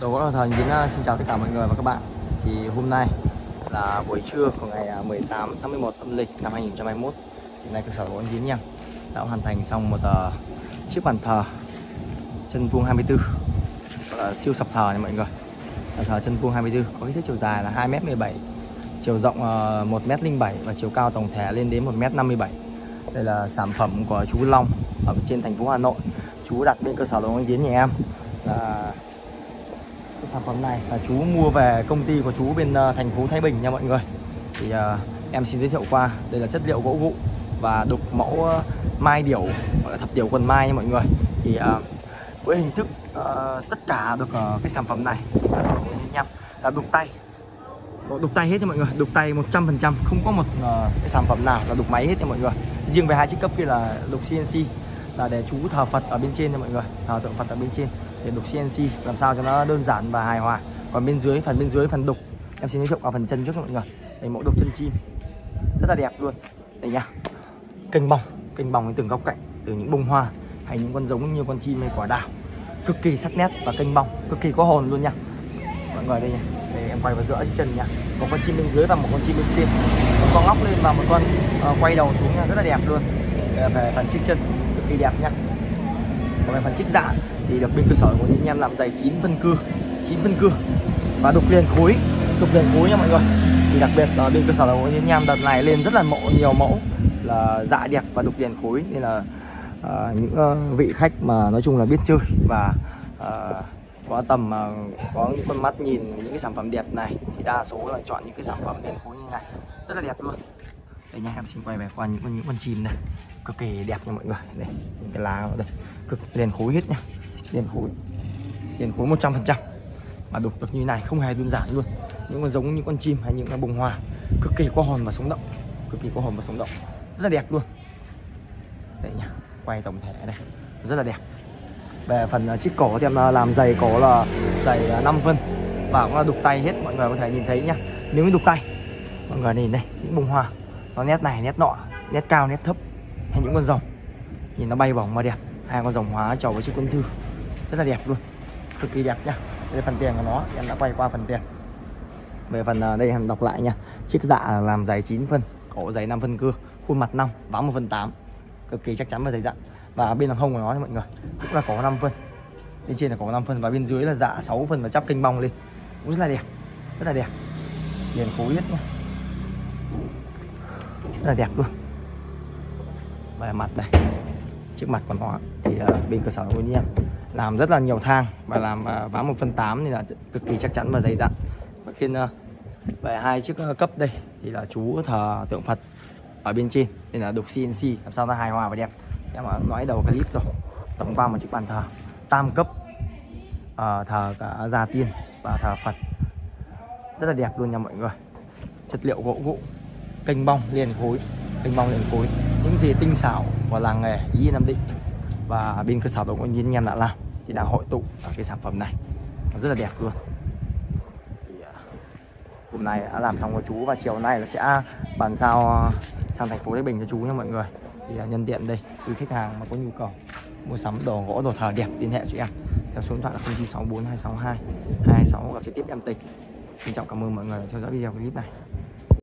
Đồ gỗ thần Yến à, xin chào tất cả mọi người và các bạn. Thì hôm nay là buổi trưa của ngày à, 18 tháng 11 âm lịch năm 2021 thì nay cơ sở gỗ Yến nha đã hoàn thành xong một uh, chiếc bàn thờ chân vuông 24 gọi là siêu sập thờ nha mọi người. Bàn thờ chân vuông 24 có kích thước chiều dài là 2m17 chiều rộng uh, 1m07 và chiều cao tổng thể lên đến 1m57 đây là sản phẩm của chú Long ở trên thành phố Hà Nội. Chú đặt bên cơ sở đồ anh Tiến nhà em. Là cái sản phẩm này. Là chú mua về công ty của chú bên uh, thành phố Thái Bình nha mọi người. Thì uh, em xin giới thiệu qua. Đây là chất liệu gỗ gụ và đục mẫu uh, mai điểu gọi là thập điểu quần mai nha mọi người. Thì uh, với hình thức uh, tất cả được uh, cái sản phẩm này nhằm là đục tay. Đục tay hết nha mọi người. Đục tay 100% không có một uh, cái sản phẩm nào là đục máy hết nha mọi người. Riêng về hai chiếc cấp kia là đục CNC là để chú thờ Phật ở bên trên nha mọi người. Thờ tượng Phật ở bên trên để đục CNC làm sao cho nó đơn giản và hài hòa. Còn bên dưới phần bên dưới phần đục. Em xin giới thiệu qua phần chân trước mọi người. Đây mẫu đục chân chim. Rất là đẹp luôn. Đây nha. Kênh bong kênh bong đến từng góc cạnh từ những bông hoa hay những con giống như con chim hay quả đào. Cực kỳ sắc nét và kênh bong cực kỳ có hồn luôn nha. Mọi người đây nha. Để em quay vào giữa chân nha. Một con chim bên dưới và một con chim bên trên. Một con ngóc lên và một con uh, quay đầu xuống nha. Rất là đẹp luôn. Về phần chiếc chân. Cực kỳ đẹp nha. Còn về phần chiếc dạ thì được bên cơ sở của anh em làm dày 9 phân cưa 9 phân cưa. Và đục liền khối đục liền khối nha mọi người. Thì đặc biệt ở bên cơ sở của anh em đợt này lên rất là mẫu nhiều mẫu là dạ đẹp và đục liền khối. Nên là à, những uh, vị khách mà nói chung là biết chơi và à, có tầm mà có những con mắt nhìn những cái sản phẩm đẹp này thì đa số là chọn những cái sản phẩm liền khối như này. Rất là đẹp luôn. Đây nha em xin quay về qua những con những con chim này. Cực kỳ đẹp nha mọi người. Đây những cái lá đây. Cực liền khối hết nha liền khối. Liền khối 100 phần trăm. Mà đục được như này, không hề đơn giản luôn. Những con giống như con chim hay những cái bông hoa, cực kỳ có hồn và sống động. Cực kỳ có hồn và sống động. Rất là đẹp luôn. Đây nha quay tổng thể này. Rất là đẹp. Về phần à, chiếc cổ thì em à, làm giày cổ là giày à, 5 phân. Và cũng là đục tay hết, mọi người có thể nhìn thấy nhá. Nếu như đục tay, mọi người nhìn đây những bông hoa, nó nét này, nét nọ, nét cao, nét thấp. Hay những con rồng. Nhìn nó bay bổng mà đẹp. Hai con rồng hóa trầu với chiếc quân thư rất là đẹp luôn. Cực kỳ đẹp nha. Đây phần tiền của nó. Em đã quay qua phần tiền. Về phần à, đây em đọc lại nha. Chiếc dạ làm dày 9 phân cổ dày 5 phân cưa khuôn mặt 5 vắng 1 phân 8 cực kỳ chắc chắn và dày dặn dạ. và bên đằng hông của nó mọi người. Cũng là cổ 5 phân. Bên trên là cổ 5 phân và bên dưới là dạ 6 phân và chắp kênh bong lên. Cũng rất là đẹp. Rất là đẹp. Liền khối hết nha rất là đẹp luôn. Và mặt đây chiếc mặt của nó thì uh, bên cơ sở của em làm rất là nhiều thang và làm uh, ván 1 phân 8 thì là cực kỳ chắc chắn và dày dặn. Và khi về à, hai chiếc à, cấp đây thì là chú thờ tượng Phật ở bên trên. Nên là đục CNC làm sao nó hài hòa và đẹp. Em nói đầu clip rồi. Tổng qua một chiếc bàn thờ. Tam cấp uh, thờ cả gia tiên và thờ Phật. Rất là đẹp luôn nha mọi người. Chất liệu gỗ gỗ kênh bong liền khối kênh bong liền khối. Những gì tinh xảo của làng nghề y nam định và bên cơ sở tôi cũng nhìn anh em đã làm thì đã hội tụ ở cái sản phẩm này. Nó rất là đẹp luôn. Thì, à, hôm nay đã làm xong với chú và chiều nay là sẽ bàn giao à, sang thành phố Thái Bình cho chú nha mọi người. Thì à, nhân tiện đây quý khách hàng mà có nhu cầu mua sắm đồ gỗ đồ thờ đẹp liên hệ cho em. Theo số điện thoại là 0964 262 226 gặp trực tiếp em tình. Xin trọng cảm ơn mọi người đã theo dõi video clip này.